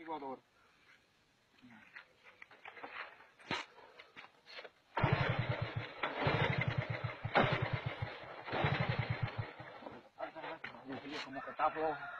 Ecuador. como que está flojo.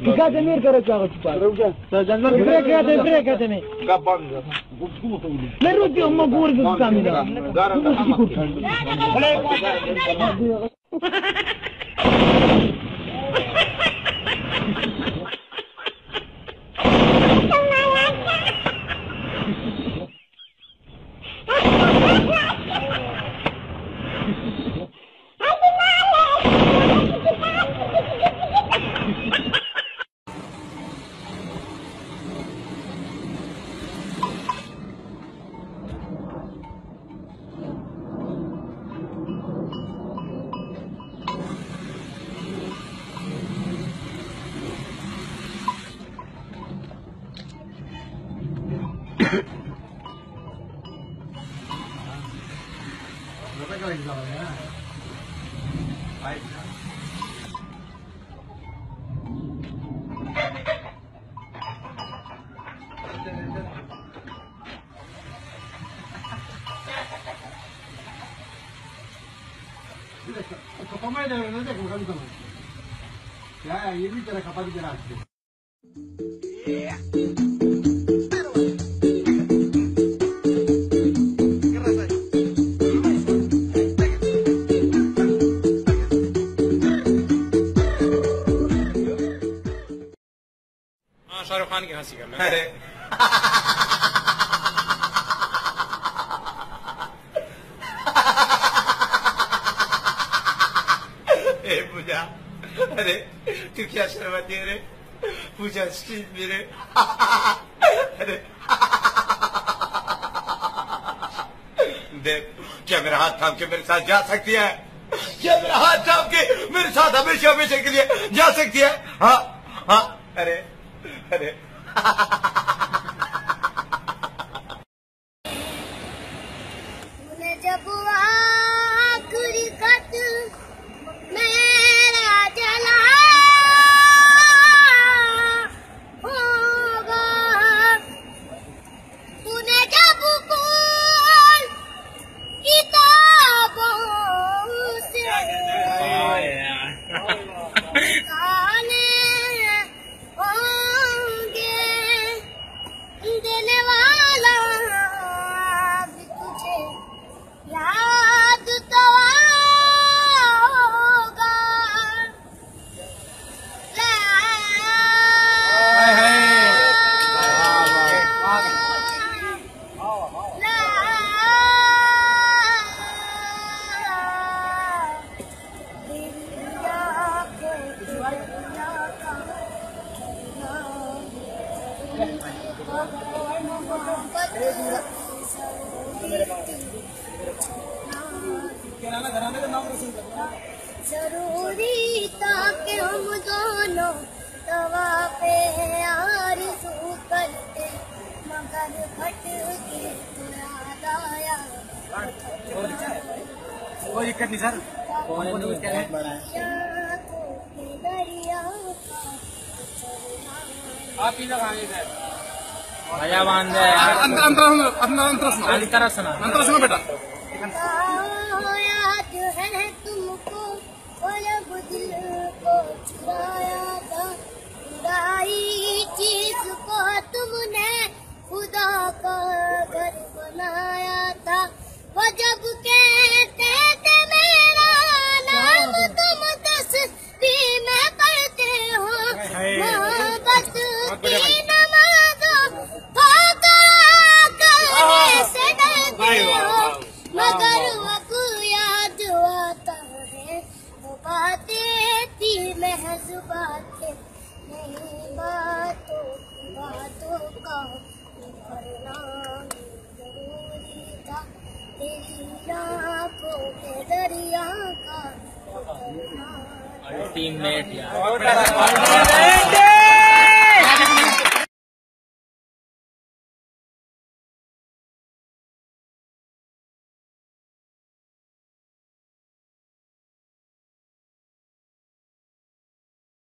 गया Monday का बहुत सारे ना उगले टिका जमीर करे क्या कुछ पास जंगल ब्रेक क्या थे ब्रेक क्या थे नहीं का बंद मैं रोटी अम्मा गोर के काम नहीं हाँ शाहरुख खान की हँसी कर लो अरे। पूजा, अरे, तू क्या शर्माती है रे पूजा स्टील मेरे अरे। देख, क्या मेरा हाथ थाम के मेरे साथ जा सकती है? क्या मेरा हाथ थाम के मेरे साथ हमेशा हमेशा के लिए जा सकती है? हाँ हाँ। अरे Get it. दवा पे आरज़ू करते मगर तो याद आया। कोई दिक्कत नहीं सर। आँखों के दरिया का आप ही लगाएँगे सर बाँध सुनो। सुना। सुनो बेटा। याद है तुमको मगर अब याद आता है। वो बातें थी महज बातें नहीं बातों की बातों का। करना ज़रूरी था तेरी दरिया का टीम मेट यार